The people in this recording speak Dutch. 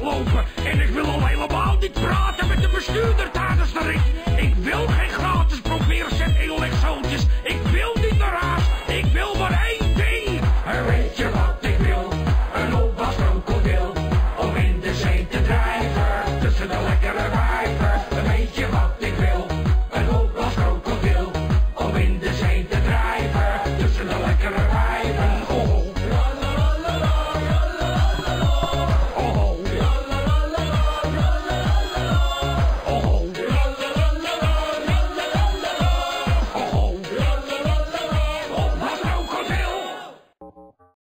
En ik wil al helemaal niet praten met de bestuurder tijdens de rit. Ik wil geen gratis proberen zet engelexootjes.